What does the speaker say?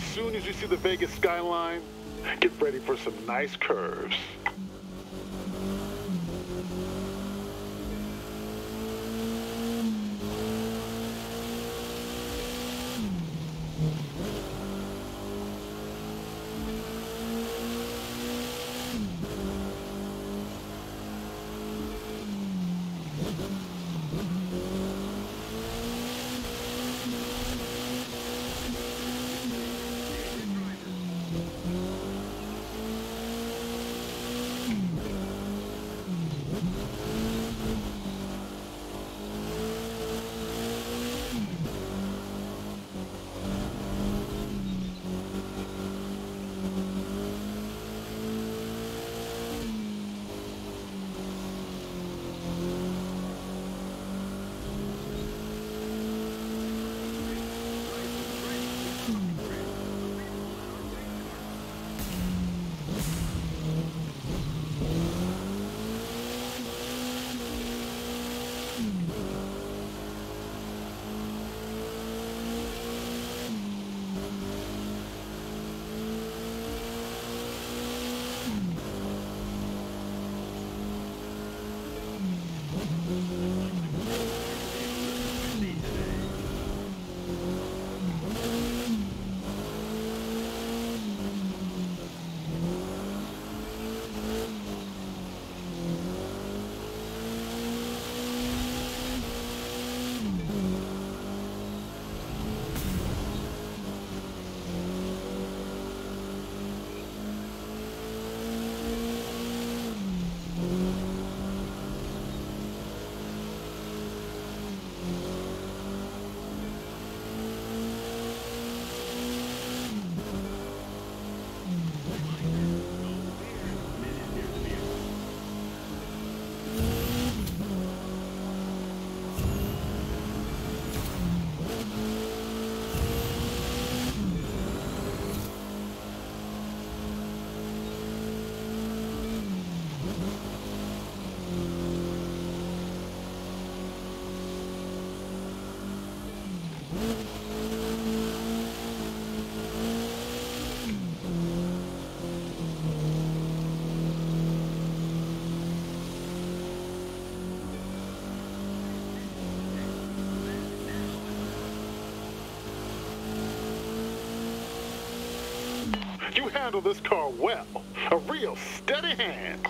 soon as you see the Vegas skyline, get ready for some nice curves. You handle this car well. A real steady hand.